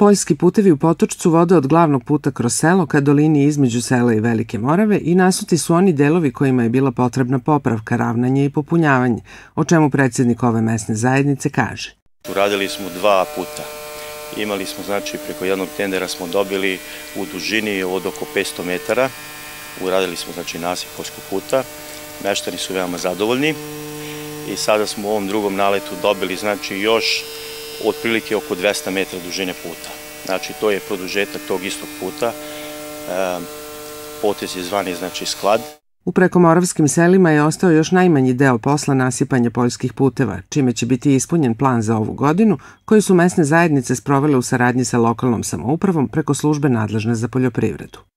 Poljski putevi u Potočcu vode od glavnog puta kroz selo ka dolini između sela i Velike Morave i nasuti su oni delovi kojima je bila potrebna popravka, ravnanje i popunjavanje, o čemu predsednik ove mesne zajednice kaže. Uradili smo dva puta. Imali smo, znači, preko jednog tendera smo dobili u dužini od oko 500 metara. Uradili smo, znači, nasip Poljskog puta. Meštani su veoma zadovoljni i sada smo u ovom drugom naletu dobili, znači, još otprilike oko 200 metra dužine puta. Znači, to je produžetak tog istog puta. E, potez je zvani, znači, sklad. U prekomoravskim selima je ostao još najmanji deo posla nasipanja poljskih puteva, čime će biti ispunjen plan za ovu godinu, koji su mesne zajednice sprovele u saradnji sa lokalnom samoupravom preko službe nadležne za poljoprivredu.